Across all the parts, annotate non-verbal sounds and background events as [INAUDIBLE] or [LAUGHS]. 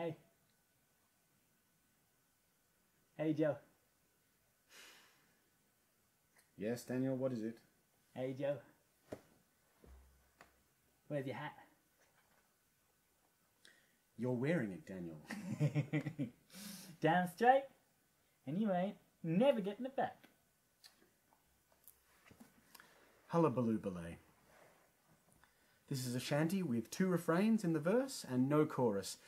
Hey. Hey, Joe. Yes, Daniel, what is it? Hey, Joe. Where's your hat? You're wearing it, Daniel. [LAUGHS] Down straight, and you ain't never getting it back. Hullabaloo belay. This is a shanty with two refrains in the verse and no chorus.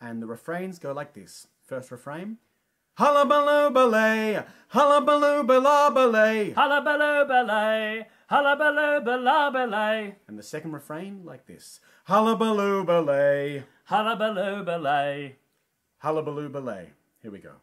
And the refrains go like this. First refrain. Hullabaloo belay, hullabaloo bela belay. Hullabaloo belay, hullabaloo bela belay, And the second refrain like this. Hullabaloo belay, hullabaloo belay. hullabaloo belay. Here we go.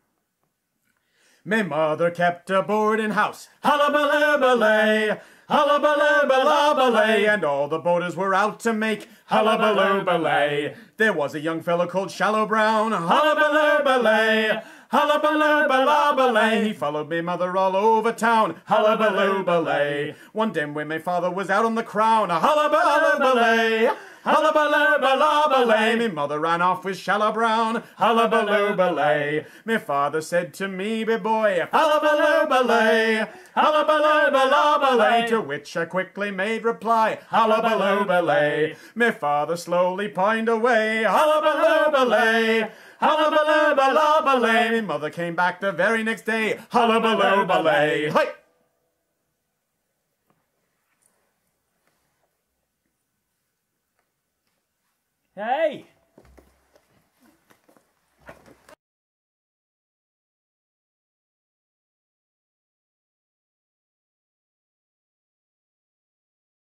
My mother kept a boarding house. Hullabaloo belay, hullabaloo bela belay. And all the boarders were out to make hullabaloo belay. There was a young fellow called Shallow Brown. Hullabaloo belay. Hullabaloo bela belay. He followed me mother all over town. Hullabaloo belay. One day when my father was out on the crown. Hullabaloo belay. Hullabaloo bela belay. Me mother ran off with Shallow Brown. Hullabaloo belay. Me father said to me, be boy, hullabaloo belay. Hullabaloo belay. To which I quickly made reply, hullabaloo belay. Me father slowly pined away. Hullabaloo belay. Hullabaloo belay. Me mother came back the very next day. Hullabaloo belay. Hi. Hey!